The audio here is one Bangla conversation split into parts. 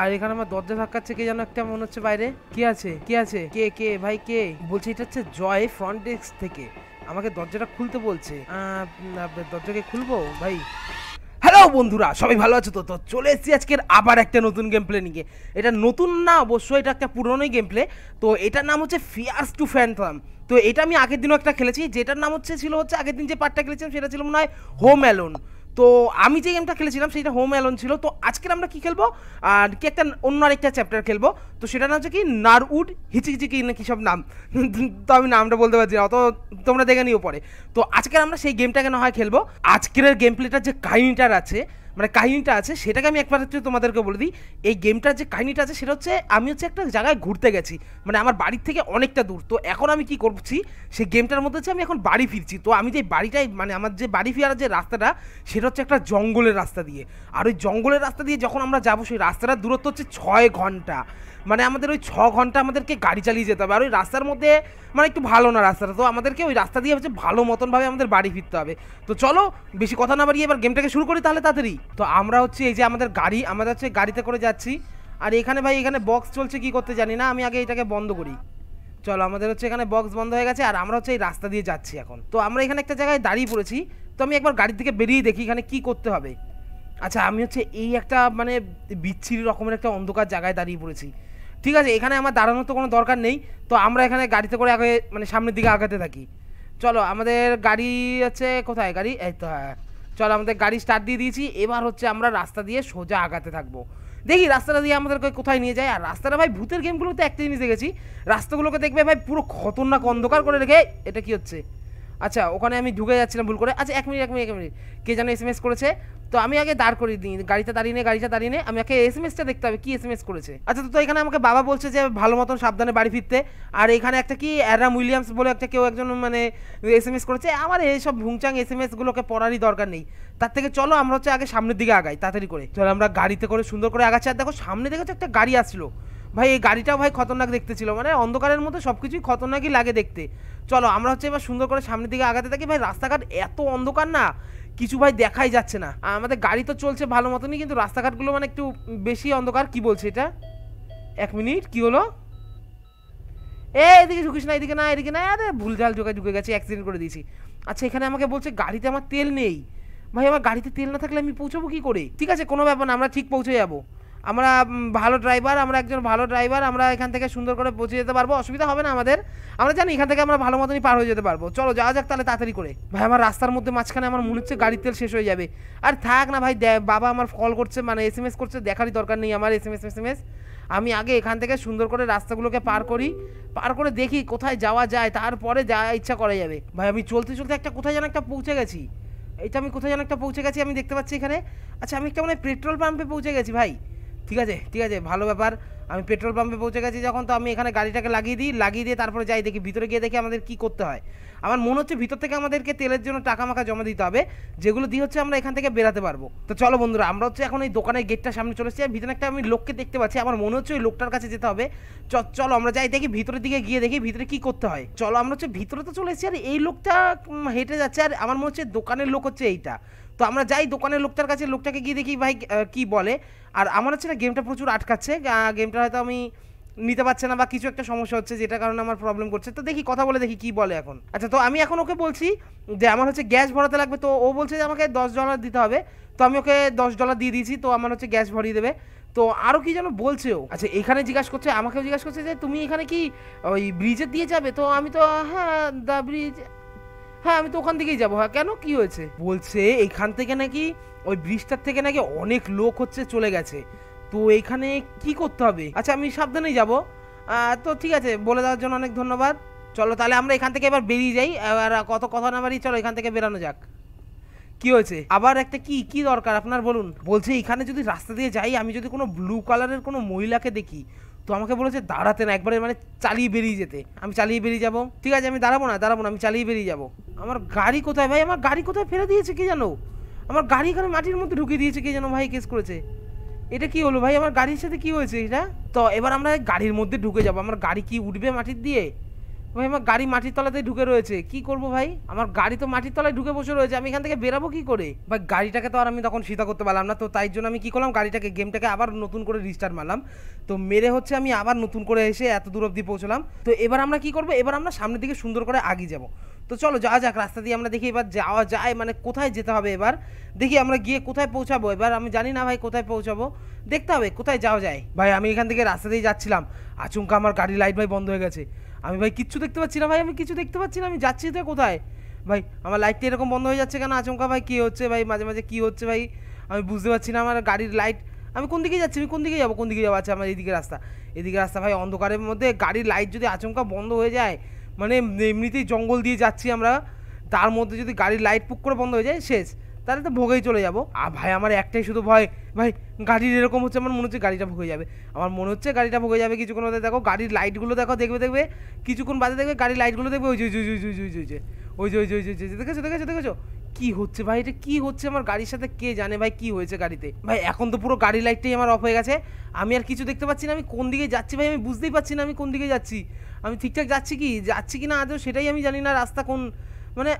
আর এখানে আমার দরজা ধাক্কাচ্ছে, কে যেন একটা মনে হচ্ছে বাইরে। কে আছে? কে আছে? কে কে? ভাই, কে? বলছে, এটা হচ্ছে জয় ফ্রন্ট ডেস্ক থেকে। আমাকে দরজাটা খুলতে বলছে। দরজাকে খুলবো? ভাই। হ্যালো বন্ধুরা, সবাই ভালো আছো তো? তো চলে এসেছি আজকের আবার একটা নতুন গেম প্লে নিয়ে। এটা নতুন না অবশ্যই এটা একটা পুরনোই গেম প্লে তো এটার নাম হচ্ছে ফিয়ার্স টু ফ্যান্টাম তো এটা আমি আগের দিনও একটা খেলেছি, যেটার নাম হচ্ছে, ছিল হচ্ছে আগের দিন যে পার্টটা খেলেছিলাম, সেটা ছিল মনে হয় হোম অ্যালোন তো আমি যে গেমটা খেলেছিলাম সেটা হোম অ্যালোন ছিল। তো আজকে আমরা কি খেলব? আর কি একটা অন্য আরেকটা চ্যাপ্টার খেলব। তো সেটা নাম হচ্ছে কি নারউড হিচিকিচিকি না কি সব নাম। তো আমি নামটা বলতে পারছি না, অত তোমরা দেখে নিও পরে। তো আজকের আমরা সেই গেমটা কেন হয় খেলব? আজকের গেম প্লেটার যে কাহিনিটার আছে মানে কাহিনিটা আছে, সেটাকে আমি একবার হচ্ছে তোমাদেরকে বলে দিই। এই গেমটার যে কাহিনিটা আছে, সেটা হচ্ছে আমি হচ্ছে একটা জায়গায় ঘুরতে গেছি। মানে আমার বাড়ির থেকে অনেকটা দূর। তো এখন আমি কি করছি, সেই গেমটার মধ্যে হচ্ছে আমি এখন বাড়ি ফিরছি। তো আমি যে বাড়িটাই মানে আমার যে বাড়ি ফেরার যে রাস্তাটা, সেটা হচ্ছে একটা জঙ্গলের রাস্তা দিয়ে। আর ওই জঙ্গলের রাস্তা দিয়ে যখন আমরা যাব, সেই রাস্তাটার দূরত্ব হচ্ছে ছয় ঘণ্টা। মানে আমাদের ওই ছ ঘণ্টা আমাদেরকে গাড়ি চালিয়ে যেতে হবে। আর ওই রাস্তার মধ্যে মানে একটু ভালো না রাস্তাটা। তো আমাদেরকে ওই রাস্তা দিয়ে হচ্ছে ভালো মতনভাবে আমাদের বাড়ি ফিরতে হবে। তো চলো, বেশি কথা না বাড়িয়ে এবার গেমটাকে শুরু করি তাহলে তাড়াতাড়ি। তো আমরা হচ্ছে এই যে আমাদের গাড়ি আমাদের হচ্ছে গাড়িতে করে যাচ্ছি। আর এখানে ভাই, এখানে বক্স চলছে কি করতে জানি না, আমি আগে এটাকে বন্ধ করি। চলো, আমাদের হচ্ছে এখানে বক্স বন্ধ হয়ে গেছে, আর আমরা হচ্ছে এই রাস্তা দিয়ে যাচ্ছি এখন। তো আমরা এখানে একটা জায়গায় দাঁড়িয়ে পড়েছি। তো আমি একবার গাড়ি থেকে বেরিয়ে দেখি এখানে কি করতে হবে। আচ্ছা আমি হচ্ছে এই একটা মানে বিচ্ছিরি রকমের একটা অন্ধকার জায়গায় দাঁড়িয়ে পড়েছি। ঠিক আছে, এখানে আমার দাঁড়ানোর তো কোনো দরকার নেই। তো আমরা এখানে গাড়িতে করে আগে মানে সামনের দিকে আগাতে থাকি। চলো, আমাদের গাড়ি হচ্ছে কোথায় গাড়ি? এই তো হ্যাঁ। চলো, আমাদের গাড়ি স্টার্ট দিয়ে দিয়েছি। এবার হচ্ছে আমরা রাস্তা দিয়ে সোজা আগাতে থাকব। দেখি রাস্তাটা দিয়ে আমাদেরকে কোথায় নিয়ে যায়। আর রাস্তাটা ভাই, ভূতের গেমগুলোতে একটা জিনিস দেখেছি। রাস্তাগুলোকে দেখবে ভাই, পুরো খতরনাক অন্ধকার করে রেখে, এটা কি হচ্ছে? আচ্ছা ওখানে আমি ঢুকে যাচ্ছিলাম ভুল করে। আচ্ছা এক মিনিট এক মিনিট এক মিনিট। কে যেন এস এম এস করেছে। তো আমি আগে দাঁড় করিয়ে দিই। গাড়িটা দাঁড়িয়ে নে, গাড়িটা দাঁড়িয়ে নে। আমি আগে এস এম এসটা দেখতে হবে, কি এস এম এস করেছে। আচ্ছা তো এখানে আমাকে বাবা বলছে যে ভালো মতন সাবধানে বাড়ি ফিরতে। আর এখানে একটা কি অ্যারাম উইলিয়ামস বলে একটা কেউ একজন মানে এস এম এস করেছে। আমার এইসব ভুংচাং এস এম এসগুলোকে পড়ারই দরকার নেই। তার থেকে চলো, আমরা হচ্ছে আগে সামনের দিকে আগাই, তাড়াতাড়ি করে। চলো, আমরা গাড়িতে করে সুন্দর করে আগাচ্ছি। আর দেখো, সামনে দেখো তো একটা গাড়ি আসলো। ভাই, এই গাড়িটাও ভাই খতরনাক দেখতে ছিল। মানে অন্ধকারের মধ্যে সব কিছুই খতরনাকই লাগে দেখতে। চলো, আমরা হচ্ছে এবার সুন্দর করে সামনের দিকে আগাতে থাকি। ভাই, রাস্তাঘাট এত অন্ধকার না, কিছু ভাই দেখাই যাচ্ছে না। আমাদের গাড়ি তো চলছে ভালো মতনই, কিন্তু রাস্তাঘাটগুলো মানে একটু বেশি অন্ধকার। কি বলছে এটা? এক মিনিট, কি হলো? এ, এদিকে ঢুকিস না, এদিকে না এদিকে না। আরে ভুল ঝাল ঢুকে ঢুকে গেছে অ্যাক্সিডেন্ট করে দিয়েছি। আচ্ছা এখানে আমাকে বলছে, গাড়িতে আমার তেল নেই। ভাই, আমার গাড়িতে তেল না থাকলে আমি পৌঁছাবো কি করে? ঠিক আছে, কোনো ব্যাপার না, আমরা ঠিক পৌঁছে যাব। আমরা ভালো ড্রাইভার আমরা একজন ভালো ড্রাইভার আমরা এখান থেকে সুন্দর করে পৌঁছে যেতে পারব, অসুবিধা হবে না আমাদের। আমরা জানি এখান থেকে আমরা ভালো মতনই পার হয়ে যেতে পারব। চলো, যাওয়া যাক তাহলে তাড়াতাড়ি করে। ভাই, আমার রাস্তার মধ্যে মাঝখানে আমার মনে হচ্ছে গাড়ির তেল শেষ হয়ে যাবে। আর থাক না ভাই বাবা আমার কল করছে মানে এস এম এস করছে, দেখারই দরকার নেই আমার S M S S M S আমি আগে এখান থেকে সুন্দর করে রাস্তাগুলোকে পার করি। পার করে দেখি কোথায় যাওয়া যায়, তারপরে যা ইচ্ছা করা যাবে। ভাই, আমি চলতে চলতে একটা কোথায় যেন একটা পৌঁছে গেছি। এটা আমি কোথায় যেন একটা পৌঁছে গেছি, আমি দেখতে পাচ্ছি এখানে। আচ্ছা আমি একটা মানে পেট্রোল পাম্পে পৌঁছে গেছি, ভাই। ঠিক আছে ঠিক আছে ভালো ব্যাপার। আমি পেট্রোল পাম্পে পৌঁছে গেছি যখন, তো আমি এখানে গাড়িটাকে লাগিয়ে দিই, লাগিয়ে দিয়ে তারপরে যাই দেখি, ভিতরে গিয়ে দেখি আমাদের কি করতে হয়। আমার মনে হচ্ছে ভিতর থেকে আমাদেরকে তেলের জন্য টাকা মাকা জমা দিতে হবে, যেগুলো দিয়ে হচ্ছে আমরা এখান থেকে বেরাতে পারব। তো চলো বন্ধুরা, আমরা হচ্ছে এখন এই দোকানের গেটটার সামনে চলে এসেছি, আর ভিতরে একটা আমি লোককে দেখতে পাচ্ছি, আমার মনে হচ্ছে ওই লোকটার কাছে যেতে হবে। চলো আমরা যাই দেখি, ভিতরের দিকে গিয়ে দেখি, ভিতরে কি করতে হয়। চলো, আমরা হচ্ছে ভিতরে তো চলে এসেছি, আর এই লোকটা হেঁটে যাচ্ছে, আর আমার মনে হচ্ছে দোকানের লোক হচ্ছে এইটা। তো আমরা যাই দোকানের লোকটার কাছে, লোকটাকে গিয়ে দেখি, ভাই কি বলে। আর আমার হচ্ছে না গেমটা প্রচুর আটকাচ্ছে গেমটা হয়তো আমি নিতে পারছে না বা কিছু একটা সমস্যা হচ্ছে যেটা কারণে আমার প্রবলেম করছে। তো দেখি কথা বলে দেখি কি বলে এখন। আচ্ছা তো আমি এখন ওকে বলছি যে আমার হচ্ছে গ্যাস ভরাতে লাগবে। তো ও বলছে যে আমাকে দশ ডলার দিতে হবে। তো আমি ওকে দশ ডলার দিয়ে দিয়েছি। তো আমার হচ্ছে গ্যাস ভরিয়ে দেবে। তো আরও কি যেন বলছে ও। আচ্ছা এখানে জিজ্ঞাসা করছে, আমাকেও জিজ্ঞাসা করছে যে তুমি এখানে কি ওই ব্রিজের দিয়ে যাবে? তো আমি তো হ্যাঁ দ্য ব্রিজ হ্যাঁ আমি তো ওখান থেকেই যাব। হ্যাঁ কেন? কি হয়েছে? বলছে, এখান থেকে নাকি ওই ব্রিজটার থেকে নাকি অনেক লোক হচ্ছে চলে গেছে। তো এখানে কি করতে হবে? আচ্ছা আমি সাবধানেই যাব। তো ঠিক আছে, বলে দেওয়ার জন্য অনেক ধন্যবাদ। চলো তাহলে আমরা এখান থেকে এবার বেরিয়ে যাই। আর কত কথা না বাড়ি চলো এখান থেকে বেরানো যাক। কি হয়েছে? আবার একটা কি কি দরকার? আপনার বলুন। বলছে, এখানে যদি রাস্তা দিয়ে যাই, আমি যদি কোনো ব্লু কালারের কোনো মহিলাকে দেখি, তো আমাকে বলেছে দাঁড়াতে না, একবারে মানে চালিয়ে বেরিয়ে যেতে। আমি চালিয়ে বেরিয়ে যাব। ঠিক আছে, আমি দাঁড়াবো না দাঁড়াবো না, আমি চালিয়ে বেরিয়ে যাব। আমার গাড়ি কোথায় ভাই? আমার গাড়ি কোথায় ফেলে দিয়েছে কি জানো আমার গাড়ি এখানে মাটির মধ্যে ঢুকিয়ে দিয়েছে কি জানো ভাই, কেস করেছে। এটা কি হলো ভাই? আমার গাড়ির সাথে কি হয়েছে এটা? তো এবার আমরা গাড়ির মধ্যে ঢুকে যাব। আমার গাড়ি কি উঠবে মাটির দিয়ে? ভাই, আমার গাড়ি মাটির তলাতে ঢুকে রয়েছে। কি করব ভাই? আমার গাড়ি তো মাটির তলায় ঢুকে বসে রয়েছে। আমি এখান থেকে বেরাবো কি করে? ভাই, গাড়িটাকে তো আর আমি তখন সীতা করতে পারলাম না। তো তাই জন্য আমি কি করলাম? গাড়িটাকে, গেমটাকে আবার নতুন করে রিস্টার্ট মারলাম। তো মেরে হচ্ছে আমি আবার নতুন করে এসে এত দূর অবধি পৌঁছলাম। তো এবার আমরা কি করব? এবার আমরা সামনের দিকে সুন্দর করে আগিয়ে যাব। তো চলো যাওয়া যাক, রাস্তা দিয়ে আমরা দেখি এবার যাওয়া যায় মানে কোথায় যেতে হবে এবার। দেখি আমরা গিয়ে কোথায় পৌঁছাবো এবার, আমি জানি না ভাই কোথায় পৌঁছাবো। দেখতে হবে কোথায় যাওয়া যায়। ভাই, আমি এখান থেকে রাস্তা দিয়ে যাচ্ছিলাম। আচমকা আমার গাড়ি লাইট ভাই বন্ধ হয়ে গেছে। আমি ভাই কিচ্ছু দেখতে পাচ্ছি না ভাই, আমি কিছু দেখতে পাচ্ছি না, আমি যাচ্ছি তো কোথায়? ভাই, আমার লাইটটা এরকম বন্ধ হয়ে যাচ্ছে কেন? আচমকা ভাই, কী হচ্ছে ভাই? মাঝে মাঝে কী হচ্ছে ভাই? আমি বুঝতে পারছি না আমার গাড়ির লাইট আমি কোন দিকে যাচ্ছি? আমি কোন দিকে যাব? কোন দিকে যাব আচ্ছা আমার এদিকে রাস্তা? এদিকে রাস্তা ভাই, অন্ধকারের মধ্যে গাড়ির লাইট যদি আচমকা বন্ধ হয়ে যায় মানে এমনিতেই জঙ্গল দিয়ে যাচ্ছি আমরা তার মধ্যে যদি গাড়ির লাইট পুক করে বন্ধ হয়ে যায় শেষ তাহলে তো ভোগেই চলে যাব আর ভাই আমার একটাই শুধু ভয় ভাই গাড়ির এরকম হচ্ছে আমার মনে হচ্ছে গাড়িটা ভোগে যাবে আমার মনে হচ্ছে গাড়িটা ভোগে যাবে কিছুক্ষণ বাদে দেখো গাড়ির লাইটগুলো দেখো দেখবে দেখবে কিছুক্ষণ বাদে দেখবে গাড়ির লাইটগুলো দেখবে ওই যে ওই যে ওই যে ওই যে ওই যে ওই যে ওই যে ওই যে দেখেছ দেখেছ দেখেছ কি হচ্ছে ভাই এটা কি হচ্ছে আমার গাড়ির সাথে কে জানে ভাই কি হয়েছে গাড়িতে ভাই এখন তো পুরো গাড়ির লাইটটাই আমার অফ হয়ে গেছে আমি আর কিছু দেখতে পাচ্ছি না আমি কোন দিকে যাচ্ছি ভাই আমি বুঝতেই পারছি না আমি কোন দিকে যাচ্ছি আমি ঠিকঠাক যাচ্ছি কি? যাচ্ছি কি না আদৌ সেটাই আমি জানি না রাস্তা কোন মানে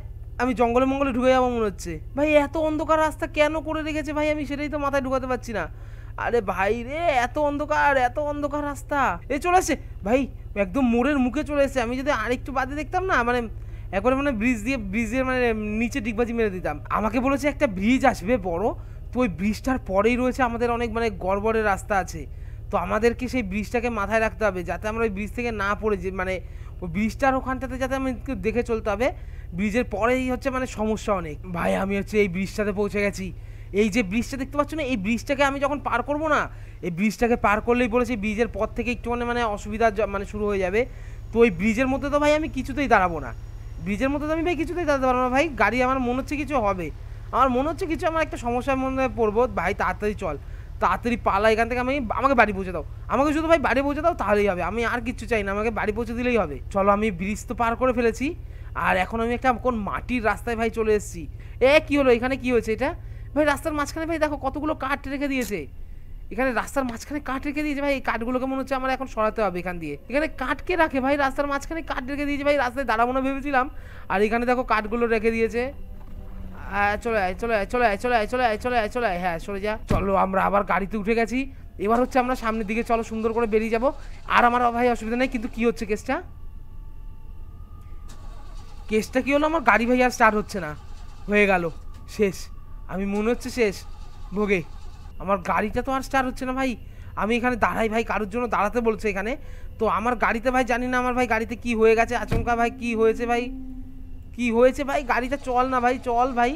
আমি জঙ্গলে মঙ্গলে ঢুকে যাব মনে হচ্ছে। ভাই, এত অন্ধকার রাস্তা কেন করে রেখেছে ভাই? আমি সেটাই তো মাথায় ঢুকাতে পারছি না। আরে ভাই রে, এত অন্ধকার এত অন্ধকার রাস্তা। এ চলে আসছে ভাই, একদম মোড়ের মুখে চলে এসেছে। আমি যদি আরেকটু বাদে দেখতাম না মানে একবারে মানে ব্রিজ দিয়ে ব্রিজের মানে নিচে ডিগবাজি মেরে দিতাম। আমাকে বলেছে, একটা ব্রিজ আসবে বড়। তো ওই ব্রিজটার পরেই রয়েছে আমাদের অনেক মানে গড়বড়ের রাস্তা আছে। তো আমাদেরকে সেই ব্রিজটাকে মাথায় রাখতে হবে, যাতে আমরা ওই ব্রিজ থেকে না পড়ে যে মানে ওই ব্রিজটার ওখানটাতে যাতে আমি দেখে চলতে হবে। ব্রিজের পরেই হচ্ছে মানে সমস্যা অনেক। ভাই, আমি হচ্ছে এই ব্রিজটাতে পৌঁছে গেছি। এই যে ব্রিজটা দেখতে পাচ্ছ না, এই ব্রিজটাকে আমি যখন পার করব না, এই ব্রিজটাকে পার করলেই বলেছি ব্রিজের পর থেকে একটুখানি মানে অসুবিধা মানে শুরু হয়ে যাবে। তো ওই ব্রিজের মধ্যে তো ভাই আমি কিছুতেই দাঁড়াবো না। ব্রিজের মধ্যে তো আমি ভাই কিছুতেই দাঁড়াতে পারব না। ভাই, গাড়ি আমার মনে হচ্ছে কিছু হবে। আমার মনে হচ্ছে কিছু আমার একটা সমস্যার মধ্যে পড়ব। ভাই, তাড়াতাড়ি চল। তাড়াতাড়ি পালা, এখান থেকে আমি আমাকে বাড়ি পৌঁছে দাও। আমাকে শুধু ভাই বাড়ি পৌঁছে দাও, তাহলেই হবে। আমি আর কিচ্ছু চাই না, আমাকে বাড়ি পৌঁছে দিলেই হবে। চলো, আমি ব্রিজ তো পার করে ফেলেছি। আর এখন আমি একটা কোন মাটির রাস্তায় ভাই চলে এসেছি। এ, কি হলো? এখানে কি হয়েছে এটা? ভাই, রাস্তার মাঝখানে ভাই দেখো কতগুলো কাঠ রেখে দিয়েছে। এখানে রাস্তার মাঝখানে কাঠ রেখে দিয়েছে ভাই। এই কাঠগুলোকে মনে হচ্ছে আমার এখন সরাতে হবে এখান দিয়ে। এখানে কাঠকে রাখে ভাই? রাস্তার মাঝখানে কাঠ রেখে দিয়েছে ভাই। রাস্তায় দাঁড়াবো না ভেবেছিলাম। আর এখানে দেখো কাঠগুলো রেখে দিয়েছে। চলে আয় চলে আয় চলে আয় চলে আয় চলে আয় চলে আয় চলে আয়। হ্যাঁ সরে যা। চলো, আমরা আবার গাড়িতে উঠে গেছি। এবার হচ্ছে আমরা সামনের দিকে, চলো, সুন্দর করে বেরিয়ে যাব। আর আমার ভাই অসুবিধা নেই, কিন্তু কি হচ্ছে কেসটা? কেসটা কি হলো? আমার গাড়ি ভাই আর স্টার্ট হচ্ছে না। হয়ে গেল। শেষ। আমি মনে হচ্ছে শেষ। ভোগে। আমার গাড়িটা তো আর স্টার্ট হচ্ছে না ভাই। আমি এখানে দাঁড়াই ভাই, কারোর জন্য দাঁড়াতে বলছে এখানে। তো আমার গাড়িতে ভাই জানি না, আমার ভাই গাড়িতে কি হয়ে গেছে, আচমকা ভাই কি হয়েছে ভাই? কি হয়েছে ভাই? গাড়িটা চল না ভাই, চল ভাই।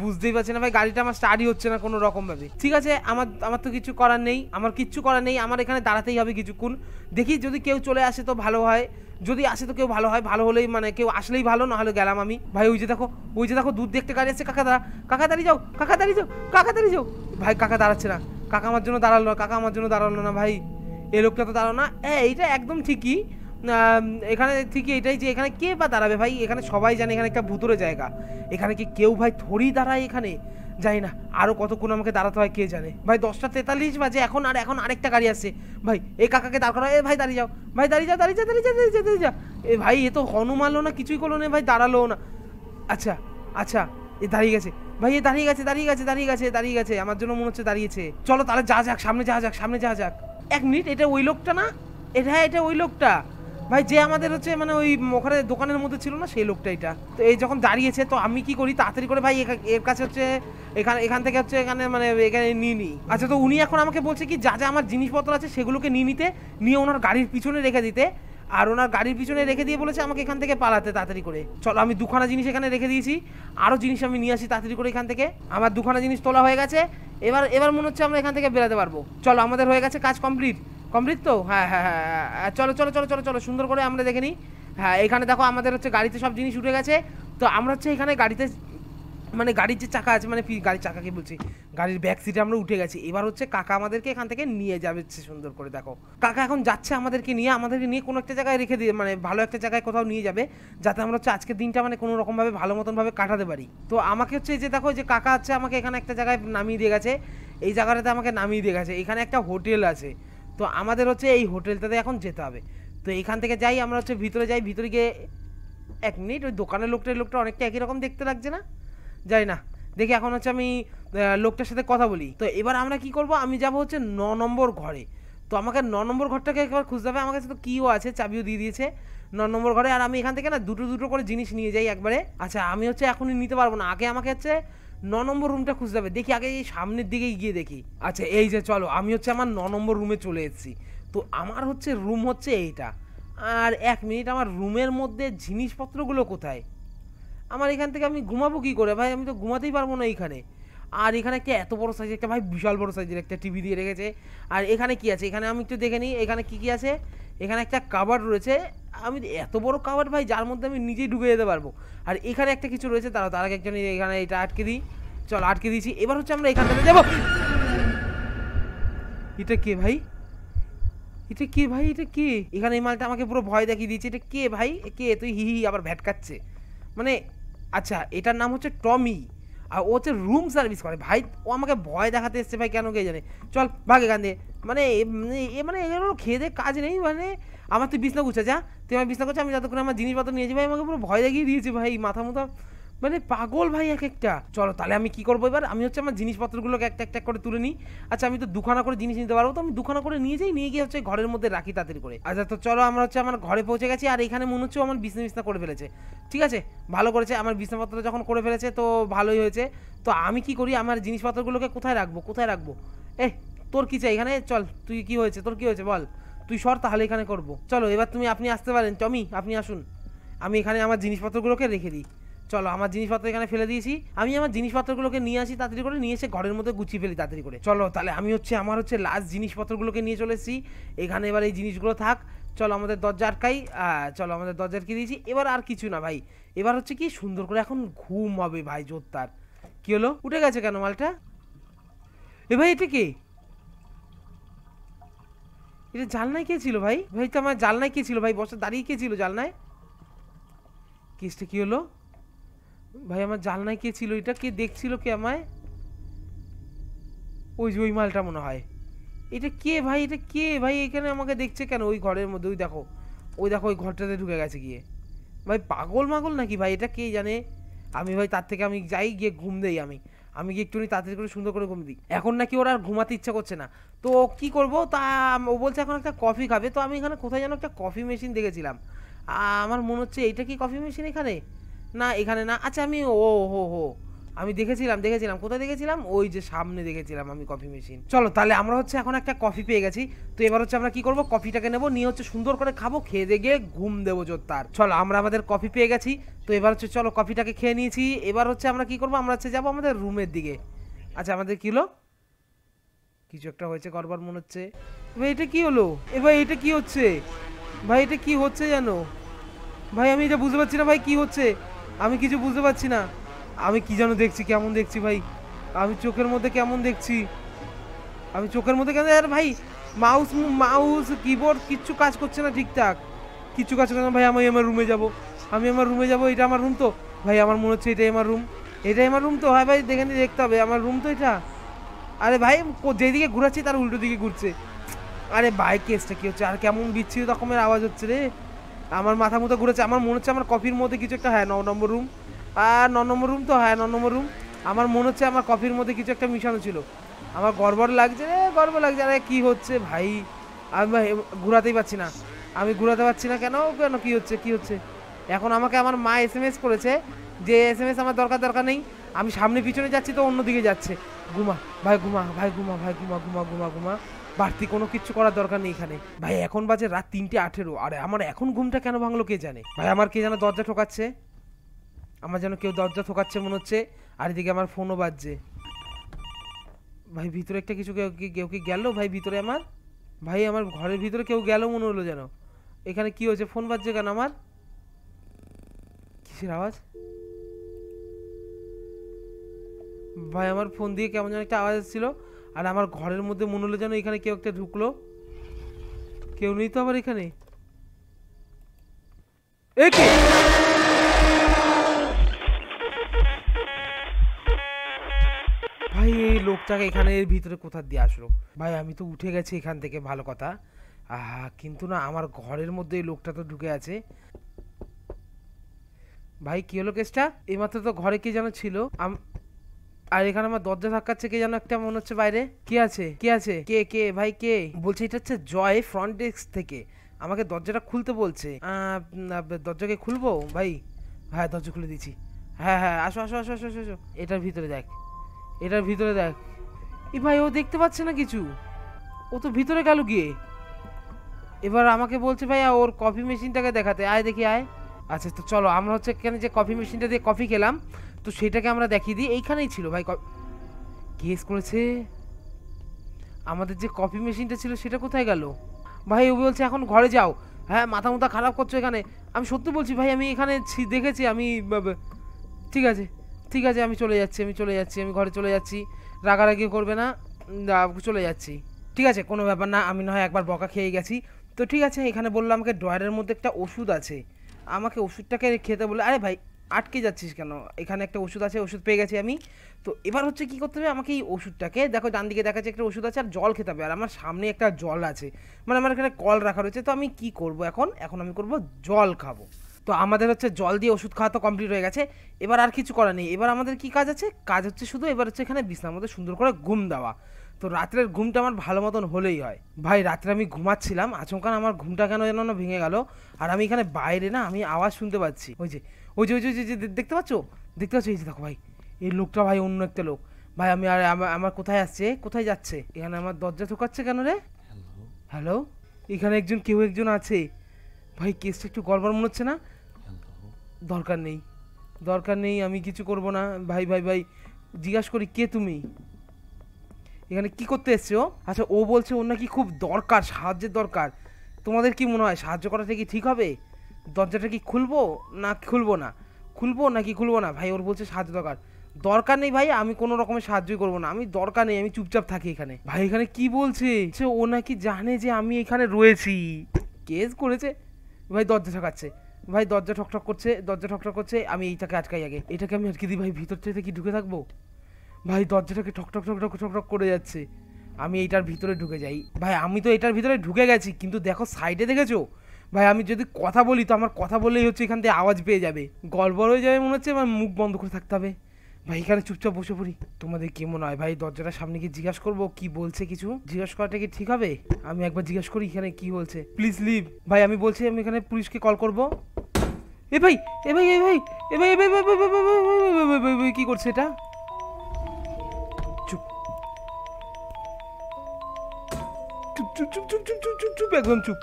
বুঝতেই পারছি না ভাই, গাড়িটা আমার স্টার্টই হচ্ছে না কোনো রকম ভাবে। ঠিক আছে, আমার আমার তো কিছু করার নেই, আমার কিচ্ছু করার নেই, আমার এখানে দাঁড়াতেই হবে কিছুক্ষণ। দেখি যদি কেউ চলে আসে তো ভালো হয়, যদি আসে তো কেউ ভালো হয়, ভালো হলেই মানে কেউ আসলেই ভালো না হলে গেলাম আমি। ভাই, ওই যে দেখো, ওই যে দেখো দুধ দেখতে গাড়ি আছে কাকা দাঁড়া, কাকা দাঁড়িয়ে যাও, কাকা দাঁড়িয়ে যাও, কাকা দাঁড়িয়ে যাও। ভাই, কাকা দাঁড়াচ্ছে না, কাকা আমার জন্য দাঁড়াল না, কাকা আমার জন্য দাঁড়াল না, ভাই। এই লোকটা তো দাঁড়াল না। এইটা একদম ঠিকই এখানে ঠিকই এটাই যে এখানে কে বা দাঁড়াবে ভাই? এখানে সবাই জানে এখানে একটা ভুতুরে জায়গা। এখানে কি কেউ ভাই থরি দাঁড়ায় এখানে? জানি না। আরও কতক্ষণ আমাকে দাঁড়াতে হয় কে জানে? ভাই দশটা তেতাল্লিশ বাজে, এখন আর এখন আরেকটা গাড়ি আসছে। ভাই, এই কাকাকে দাঁড় করা এ ভাই দাঁড়িয়ে যাও। ভাই দাঁড়িয়ে যাও দাঁড়িয়ে যাও দাঁড়িয়ে যাও দাঁড়িয়ে যাও, দাঁড়িয়ে এ ভাই, এ তো হনু মারলো না, কিছুই করল না ভাই দাঁড়াল না। আচ্ছা আচ্ছা এ দাঁড়িয়ে গেছে। ভাই, এ দাঁড়িয়ে গেছে দাঁড়িয়ে গেছে দাঁড়িয়ে গেছে দাঁড়িয়ে গেছে। আমার জন্য মনে হচ্ছে দাঁড়িয়েছে। চলো তাহলে যা যাক, সামনে যা যাক, সামনে যা যাক। এক মিনিট, এটা ওই লোকটা না? এটা হ্যাঁ এটা ওই লোকটা। ভাই, যে আমাদের হচ্ছে মানে ওই ওখানে দোকানের মধ্যে ছিল না, সেই লোকটা এটা। তো এই যখন দাঁড়িয়েছে, তো আমি কি করি, তাড়াতাড়ি করে ভাই এর কাছে হচ্ছে, এখানে এখান থেকে হচ্ছে এখানে মানে এখানে নিয়ে নিই। আচ্ছা তো উনি এখন আমাকে বলছে কি, যা যা আমার জিনিসপত্র আছে, সেগুলোকে নিয়ে নিতে, নিয়ে ওনার গাড়ির পিছনে রেখে দিতে। আর ওনার গাড়ির পিছনে রেখে দিয়ে বলেছে, আমাকে এখান থেকে পালাতে তাড়াতাড়ি করে। চলো, আমি দুখানা জিনিস এখানে রেখে দিয়েছি। আরও জিনিস আমি নিয়ে আসি তাড়াতাড়ি করে এখান থেকে। আমার দুখানা জিনিস তোলা হয়ে গেছে। এবার এবার মনে হচ্ছে আমরা এখান থেকে বেরোতে পারব। চলো, আমাদের হয়ে গেছে কাজ কমপ্লিট। কমপ্লিট তো? হ্যাঁ হ্যাঁ হ্যাঁ হ্যাঁ, হ্যাঁ, চলো চলো চলো চলো চলো সুন্দর করে আমরা দেখে নিই। হ্যাঁ এখানে দেখো আমাদের হচ্ছে গাড়িতে সব জিনিস উঠে গেছে। তো আমরা হচ্ছে এখানে গাড়িতে মানে গাড়ির যে চাকা আছে মানে গাড়ির চাকা কি বলছি? গাড়ির ব্যাক সিটে আমরা উঠে গেছি। এবার হচ্ছে কাকা আমাদেরকে এখান থেকে নিয়ে যাবে সুন্দর করে দেখো। কাকা এখন যাচ্ছে আমাদেরকে নিয়ে আমাদেরকে নিয়ে কোনো একটা জায়গায় রেখে দিয়ে মানে ভালো একটা জায়গায় কোথাও নিয়ে যাবে যাতে আমরা হচ্ছে আজকের দিনটা মানে কোনো রকমভাবে ভালো মতনভাবে কাটাতে পারি। তো আমাকে হচ্ছে এই যে দেখো যে কাকা হচ্ছে আমাকে এখানে একটা জায়গায় নামিয়ে দিয়ে গেছে। এই জায়গাটাতে আমাকে নামিয়ে দিয়ে গেছে। এখানে একটা হোটেল আছে। তো আমাদের হচ্ছে এই হোটেলটাতে এখন যেতে হবে। তো এখান থেকে যাই, আমরা হচ্ছে ভিতরে যাই, ভিতরে গিয়ে এক মিনিট, ওই দোকানের লোকটা লোকটা অনেকটা একই রকম দেখতে লাগছে না? যাই না। দেখি এখন হচ্ছে আমি লোকটার সাথে কথা বলি। তো এবার আমরা কি করব? আমি যাব হচ্ছে ন নম্বর ঘরে। তো আমাকে ন নম্বর ঘরটাকে একবার খুঁজতে হবে। আমার কাছে তো কিও আছে, চাবিও দিয়ে দিয়েছে ন নম্বর ঘরে। আর আমি এখান থেকে না দুটো দুটো করে জিনিস নিয়ে যাই একবারে। আচ্ছা আমি হচ্ছে এখনই নিতে পারব না। আগে আমাকে হচ্ছে ন নম্বর রুমটা খুঁজতে হবে। দেখি আগে এই সামনের দিকে গিয়ে দেখি। আচ্ছা এই যে চলো, আমি হচ্ছে আমার ন নম্বর রুমে চলে এসেছি। তো আমার হচ্ছে রুম হচ্ছে এইটা। আর এক মিনিট আমার রুমের মধ্যে জিনিসপত্রগুলো কোথায়? আমার এখান থেকে আমি ঘুমাবো কী করে? ভাই, আমি তো ঘুমাতেই পারব না এইখানে। আর এখানে একটা এত বড় সাইজ একটা ভাই বিশাল বড় সাইজের একটা টিভি দিয়ে রেখেছে। আর এখানে কি আছে? এখানে আমি একটু দেখে নিই, এখানে কি কি আছে? এখানে একটা কাবার রয়েছে। আমি এত বড় কাবার ভাই, যার মধ্যে আমি নিজেই ঢুকে যেতে পারব? আর এখানে একটা কিছু রয়েছে তারা তার আগে একজন এখানে এটা আটকে দিই। চল, আটকে দিয়েছি। এবার হচ্ছে আমরা এখানটাতে যাব। এটা কে ভাই? এটা কে ভাই? এটা কে? এখানে এই মালটা আমাকে পুরো ভয় দেখিয়ে দিয়েছে। এটা কে ভাই? কে? তুই হি হি আবার ভ্যাটকাচ্ছে মানে আচ্ছা এটার নাম হচ্ছে টমি। আর ও হচ্ছে রুম সার্ভিস করে। ভাই, ও আমাকে ভয় দেখাতে এসছে, ভাই, কেন কে জানে? চল, ভাগ এখান দিয়ে। মানে এ- মানে এ মানে এগুলো খেয়ে দিয়ে কাজ নেই মানে আমার তুই বিছনা গুছা যা তুই আমার বিছনা করছে আমি যতক্ষণ আমার জিনিসপত্র নিয়েছি ভাই, আমাকে পুরো ভয় দেখিয়ে দিয়েছি, ভাই, মাথা মুথা। মানে পাগল ভাই এক একটা চলো, তাহলে আমি কি করব এবার? আমি হচ্ছে আমার জিনিসপত্রগুলোকে একটা একটা করে তুলে নিই। আচ্ছা আমি তো দুখানা করে জিনিস নিতে পারব, তো আমি দুখানা করে নিয়ে যাই, নিয়ে গিয়ে হচ্ছে ঘরের মধ্যে রাখি তাড়াতাড়ি করে। আচ্ছা তো চলো, আমরা হচ্ছে আমার ঘরে পৌঁছে গেছি, আর এখানে মনে হচ্ছে আমার বিছনা বিছনা করে ফেলেছে। ঠিক আছে? ভালো করেছে, আমার বিছনাপত্র যখন করে ফেলেছে, তো ভালোই হয়েছে। তো আমি কি করি? আমার জিনিসপত্রগুলোকে কোথায় রাখব? কোথায় রাখব? এ তোর কি চাই এখানে? চল, তুই কি হয়েছে? তোর কি হয়েছে? বল। তুই সর, তাহলে এখানে করব। চলো, এবার তুমি আপনি আসতে পারেন। টমি, আপনি আসুন। আমি এখানে আমার জিনিসপত্রগুলোকে রেখে দিই। চলো, আমার জিনিসপত্র এখানে ফেলে দিয়েছি। আমি আমার জিনিসপত্রগুলোকে নিয়ে আসি তাড়াতাড়ি করে, নিয়ে এসে ঘরের মধ্যে গুছিয়ে ফেলি তাড়াতাড়ি করে। চলো, তাহলে আমি হচ্ছে আমার হচ্ছে লাস্ট জিনিসপত্রগুলোকে নিয়ে চলে এসেছি। এখানে এবার এই জিনিসগুলো থাক। চলো, আমাদের দরজা আটকাই। চলো, আমাদের দরজা আটকে দিয়েছি। এবার আর কিছু না ভাই। এবার হচ্ছে কি সুন্দর করে এখন ঘুম হবে ভাই, জোরদার। কি হলো? উঠে গেছে কেন মালটা? এ ভাই, এটা কে? এটা জালনায় কে ছিল ভাই? ভাই, তো আমার জালনায় কে ছিল ভাই? বসে দাঁড়িয়ে কে ছিল জালনায়? কেসটা কি হলো? ভাই, আমার জালনায় কে ছিল এটা? কে দেখছিল কে আমায়? ওই যে ওই মালটা মনে হয়। এটা কে ভাই? এটা কে ভাই? এখানে আমাকে দেখছে কেন? ওই ঘরের মধ্যে, ওই দেখো ওই দেখো, ওই ঘরটাতে ঢুকে গেছে গিয়ে। ভাই, পাগল মাগল নাকি ভাই? এটা কে জানে? আমি ভাই, তার থেকে আমি যাই, গিয়ে ঘুম দেই আমি। আমি গিয়ে একটুখানি তাড়াতাড়ি করে সুন্দর করে ঘুম দিই। এখন নাকি ওরা আর ঘুমাতে ইচ্ছা করছে না। তো কি করব? তা, ও বলছে এখন একটা কফি খাবে। তো আমি এখানে কোথায় যেন একটা কফি মেশিন দেখেছিলাম। আমার মনে হচ্ছে এটা কি কফি মেশিন এখানে? না, এখানে না। আচ্ছা আমি ও, হো হো। আমি দেখেছিলাম দেখেছিলাম। কোথায় দেখেছিলাম? ওই যে সামনে দেখেছিলাম আমি কফি মেশিন চলো, তাহলে আমরা হচ্ছে এখন একটা কফি পেয়ে গেছি। তো এবার হচ্ছে আমরা কি করব? কফিটাকে নেব, নিয়ে হচ্ছে সুন্দর করে খাব, খেয়ে গিয়ে ঘুম দেবো জোর তার চলো, আমরা আমাদের কফি পেয়ে গেছি। তো এবার হচ্ছে চলো কফিটাকে খেয়ে নিয়েছি। এবার হচ্ছে আমরা কি করব? আমরা হচ্ছে যাব আমাদের রুমের দিকে। আচ্ছা আমাদের কি হলো? কিছু একটা হয়েছে করবার মনে হচ্ছে। ভাই, এটা কি হলো? এ ভাই, এটা কি হচ্ছে? ভাই, এটা কি হচ্ছে জানো ভাই, আমি এটা বুঝতে পারছি না, ভাই, কি হচ্ছে? আমি কিছু বুঝতে পারছি না। আমি কি যেন দেখছি, কেমন দেখছি ভাই? আমি চোখের মধ্যে কেমন দেখছি? আমি চোখের মধ্যে কেন আর ভাই মাউস মাউস কিবোর্ড কিচ্ছু কাজ করছে না ঠিকঠাক। কিচ্ছু কাজ করছে না। ভাই, আমি আমার রুমে যাব। আমি আমার রুমে যাব, এটা আমার রুম তো। ভাই, আমার মনে হচ্ছে এটাই আমার রুম এটাই আমার রুম তো। হ্যাঁ ভাই, দেখে দেখতে হবে। আমার রুম তো এটা। আরে ভাই যেদিকে ঘুরাচ্ছি তার উল্টো দিকে ঘুরছে। আরে ভাই, কেসটা কি হচ্ছে? আর কেমন বিচ্ছিরি রকমের আওয়াজ হচ্ছে রে। আমার মাথা মতো ঘুরেছে, আমার মনে হচ্ছে আমার কফির মধ্যে কিছু একটা হ্যাঁ ন নম্বর রুম আর ন নম্বর রুম তো হ্যাঁ ন নম্বর রুম আমার মনে হচ্ছে আমার কফির মধ্যে কিছু একটা মিশানো ছিল। আমার গড়বড় লাগছে রে গড়বড় লাগছে। আরে, কি হচ্ছে ভাই? আমি ঘুরাতেই পারছি না। আমি ঘুরাতে পারছি না কেন? কেন, কি হচ্ছে কি হচ্ছে? এখন আমাকে আমার মা এস এম এস করেছে যে এস এম এস আমার দরকার দরকার নেই। আমি সামনে পিছনে যাচ্ছি তো অন্যদিকে যাচ্ছে। ঘুমা, ভাই ঘুমা ভাই ঘুমা ভাই, ঘুমা ঘুমা ঘুমা ঘুমা। বাড়তি কোনো কিছু করার দরকার নেই এখানে। ভাই, এখন বাজে রাত তিনটে আঠেরো। আরে, আমার এখন ঘুমটা কেন ভাঙলো কে জানে? ভাই, আমার কে যেন দরজা ঠোকাচ্ছে? আমার যেন কেউ দরজা ঠোকাচ্ছে মনে হচ্ছে, আর এদিকে আমার ফোনও বাজছে। ভাই, ভিতরে একটা কিছু কেউ কি কেউ কি গেল? ভাই, ভিতরে আমার? ভাই, আমার ঘরের ভিতরে কেউ গেল মনে হলো যেন। এখানে কি হয়েছে? ফোন বাজছে কেন আমার? কিসের আওয়াজ? ভাই, আমার ফোন দিয়ে কেমন যেন একটা আওয়াজ এসেছিল। আর আমার ঘরের মধ্যে মনে হলো যেন এখানে কেউ একটা ঢুকলো। কেউ নেই তো আবার এখানে? ভাই, এই লোকটাকে এখানে এর ভিতরে কোথা দিয়ে আসলো? ভাই, আমি তো উঠে গেছি এখান থেকে, ভালো কথা। আহা, কিন্তু না, আমার ঘরের মধ্যে এই লোকটা তো ঢুকে আছে। ভাই, কি হলো কেসটা? এইমাত্র তো ঘরে কে যেন ছিল? আর এখানে আমার দরজা ধাক্কাচ্ছে কে যেন একটা মনে হচ্ছে বাইরে। কে আছে? কে আছে? কে কে ভাই কে? বলছে এটা হচ্ছে জয় ফ্রন্ট ডেস্ক থেকে। আমাকে দরজাটা খুলতে বলছে। দরজাকে খুলবো? ভাই হ্যাঁ দরজা খুলে দিচ্ছি হ্যাঁ হ্যাঁ আসো আসো আসো আসো, আসো এটার ভিতরে দেখ। এটার ভিতরে দেখ। এ ভাই ও দেখতে পাচ্ছে না কিছু। ও তো ভিতরে গেল গিয়ে। এবার আমাকে বলছে ভাই ওর কফি মেশিনটাকে দেখাতে। আয় দেখি আয়। আচ্ছা তো চলো আমরা হচ্ছে এখানে যে কফি মেশিনটা দিয়ে কফি খেলাম তো সেটাকে আমরা দেখিয়ে দিই। এইখানেই ছিল ভাই কেস করেছে? আমাদের যে কফি মেশিনটা ছিল সেটা কোথায় গেল? ভাই, ও বলছে, এখন ঘরে যাও। হ্যাঁ মাথা মুথা খারাপ করছ এখানে? আমি সত্যি বলছি ভাই, আমি এখানে দেখেছি, আমি ঠিক আছে ঠিক আছে, আমি চলে যাচ্ছি, আমি চলে যাচ্ছি, আমি ঘরে চলে যাচ্ছি। রাগারাগি করবে না চলে যাচ্ছি। ঠিক আছে, কোনো ব্যাপার না, আমি না হয় একবার বকা খেয়ে গেছি। তো ঠিক আছে, এখানে বলল আমাকে ড্রয়ারের মধ্যে একটা ওষুধ আছে। আমাকে ওষুধটাকে খেতে বলে, আরে ভাই আটকে যাচ্ছিস কেন? এখানে একটা ওষুধ আছে, ওষুধ পেয়ে গেছি আমি। তো এবার হচ্ছে কি করতে হবে, আমাকে এই ওষুধটাকে, দেখো ডান দিকে দেখা যাচ্ছে একটা ওষুধ আছে, আর জল খেতে হবে। আর আমার সামনে একটা জল আছে। মানে আমার এখানে কল রাখা রয়েছে, তো আমি কি করব এখন? এখন আমি করব জল খাব। তো আমাদের হচ্ছে জল দিয়ে ওষুধ খাওয়া তো কমপ্লিট হয়ে গেছে। এবার আর কিছু করার নেই। এবার আমাদের কি কাজ আছে? কাজ হচ্ছে শুধু এবার হচ্ছে এখানে বিছনার মধ্যে সুন্দর করে ঘুম দেওয়া। তো রাত্রের ঘুমটা আমার ভালো মতন হলেই হয়। ভাই, রাত্রে আমি ঘুমাচ্ছিলাম, আচমকা আমার ঘুমটা কেন যেন ভেঙে গেল? আর আমি এখানে বাইরে না, আমি আওয়াজ শুনতে পাচ্ছি। ওই যে ওই যে ওই যে যে- দেখতে পাচ্ছো? দেখতে পাচ্ছ? এই যে দেখো ভাই এই লোকটা ভাই অন্য একটা লোক। ভাই আমি আর আমার- আমার কোথায় আসছে? কোথায় যাচ্ছে? এখানে আমার দরজা ঠোকাচ্ছে কেন রে? হ্যালো এখানে একজন কেউ একজন আছে। ভাই কেসটা একটু গড়বড় মনে হচ্ছে না? দরকার নেই। দরকার নেই আমি কিছু করব না। ভাই ভাই ভাই জিজ্ঞাসা করি কে তুমি? এখানে কি করতে এসছো ও? আচ্ছা ও বলছে ওর নাকি খুব দরকার সাহায্যের দরকার। তোমাদের কি মনে হয় সাহায্য করাটা কি ঠিক হবে? দরজাটা কি খুলবো না খুলবো না? খুলবো নাকি খুলবো না? ভাই, ওর বলছে সাহায্য দরকার। দরকার নেই ভাই, আমি কোনো রকমের সাহায্যই করব না। আমি দরকার নেই, আমি চুপচাপ থাকি এখানে। ভাই, এখানে কি বলছে? সে ও নাকি জানে যে আমি এখানে রয়েছি। কেস করেছে। ভাই, দরজা ঠকাচ্ছে। ভাই, দরজা ঠকঠক করছে, দরজা ঠকঠক করছে। আমি এইটাকে আটকাই আগে। এটাকে আমি আটকে দিই ভাই, ভিতর থেকে কি ঢুকে থাকব? ভাই, দরজাটাকে ঠক ঠক ঠক ঠক ঠক ঠক করে যাচ্ছে। আমি এইটার ভিতরে ঢুকে যাই। ভাই, আমি তো এটার ভিতরে ঢুকে গেছি, কিন্তু দেখো সাইডে দেখেছ? ভাই আমি যদি কথা বলি তো আমার কথা বললেই হচ্ছে এখান থেকে আওয়াজ পেয়ে যাবে গড়বড় হয়ে যাবে মনে হচ্ছে আমার মুখ বন্ধ করে থাকতে হবে ভাই এখানে চুপচাপ বসে পড়ি তোমাদের কি মনে হয় ভাই দরজাটা সামনে গিয়ে জিজ্ঞাসা করব কি বলছে কিছু জিজ্ঞাসা করাটা কি ঠিক হবে আমি একবার জিজ্ঞাসা করি এখানে কি বলছে প্লিজ লিভ ভাই আমি বলছি আমি এখানে পুলিশকে কল করব এ ভাই এ ভাই এ ভাই এ ভাই এ ভাই ভাই কি করছে এটা চুপ চুপ চুপ চুপ চুপ চুপ চুপ একদম চুপ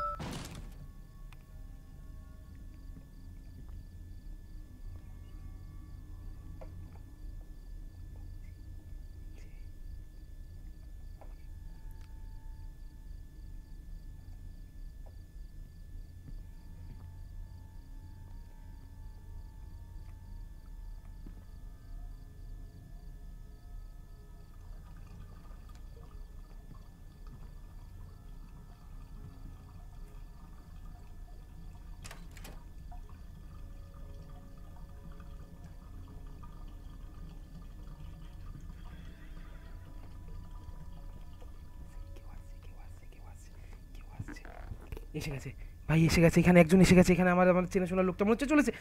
এসে গেছে। ভাই এসে গেছে এখানে একজন এসে গেছে এখানে আমার আমার চেনাশোনা লোকটা মনে হচ্ছে চলেছে।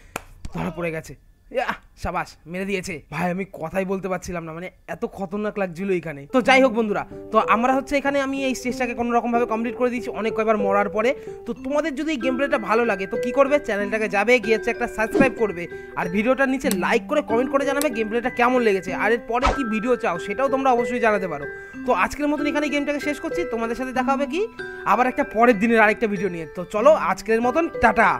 ধরা পড়ে গেছে। ইয়াহ, সাবাস, মেরে দিয়েছে। ভাই, আমি কথাই বলতে পারছিলাম না মানে এত খতরনাক লাগছিল এখানে। তো যাই হোক বন্ধুরা, তো আমরা হচ্ছে এখানে আমি এই স্টেজটাকে কোনো রকম ভাবে কমপ্লিট করে দিয়েছি, অনেক কয়বার মরার পরে। তো তোমাদের যদি এই গেম প্লেটা ভালো লাগে, তো কি করবে? চ্যানেলটাকে যাবে, গিয়ে হচ্ছে একটা সাবস্ক্রাইব করবে। আর ভিডিওটার নিচে লাইক করে কমেন্ট করে জানাবে গেম প্লেটা কেমন লেগেছে। আর এর পরে কি ভিডিও চাও, সেটাও তোমরা অবশ্যই জানাতে পারো। তো আজকের মতন এখানে গেমটাকে শেষ করছি। তোমাদের সাথে দেখা হবে কি? আবার একটা পরের দিনের আরেকটা ভিডিও নিয়ে। তো চলো, আজকের মতন, টাটা!